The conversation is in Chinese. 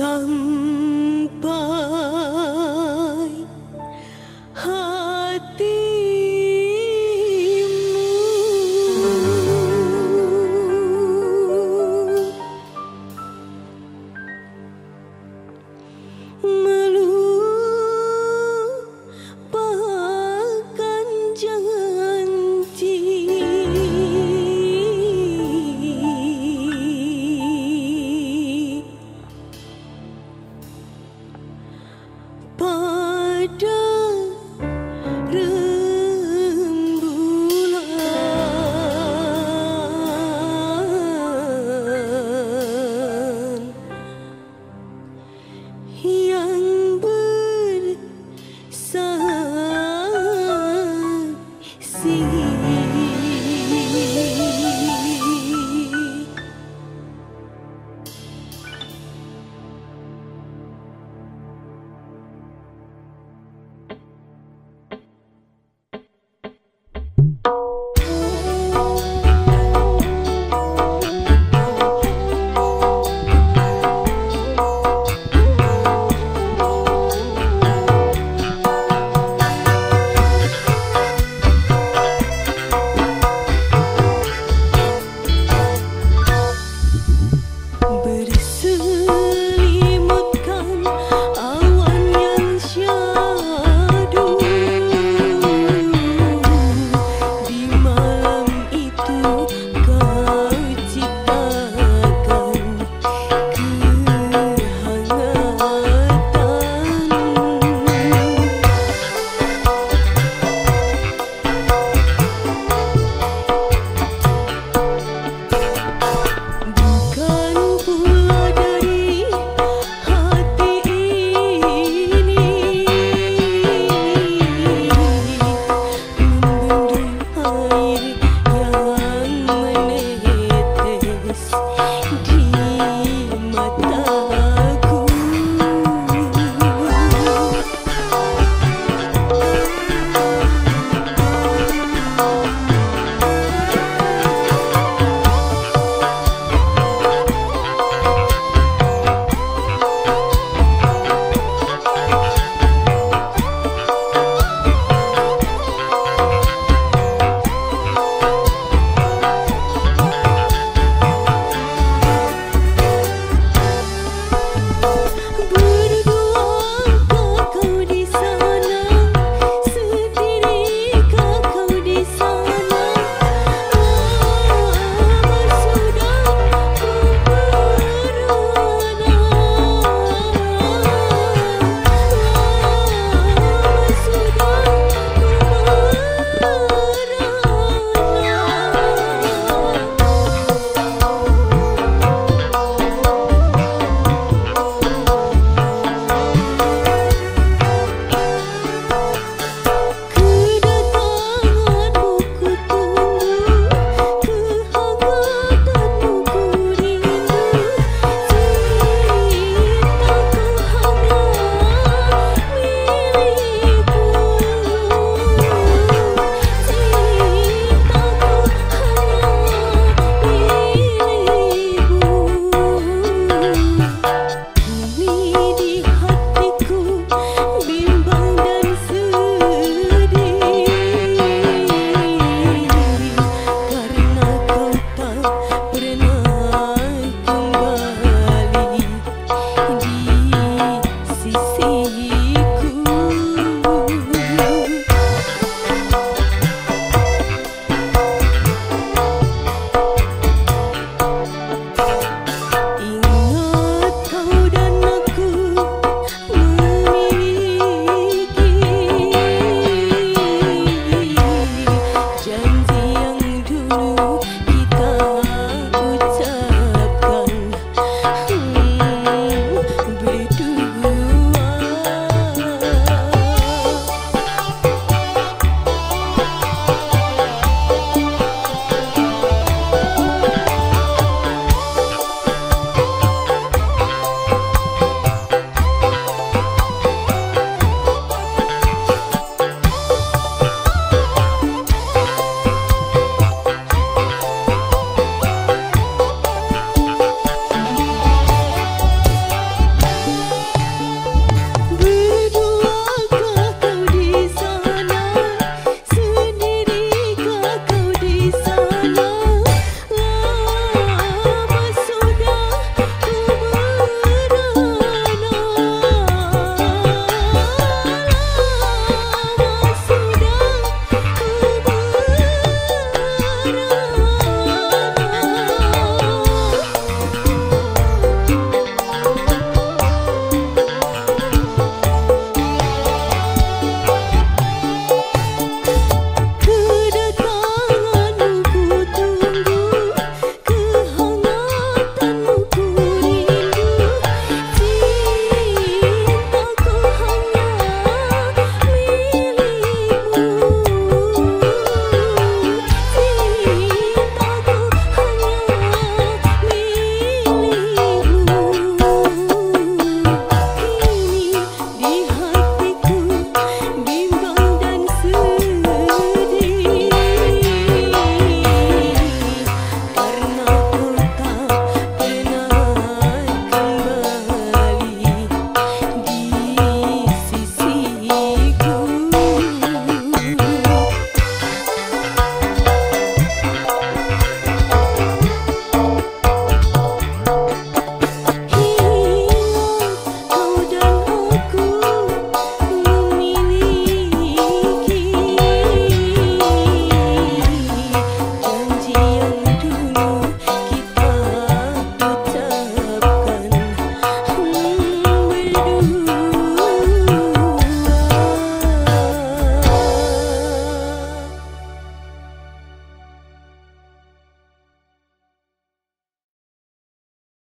真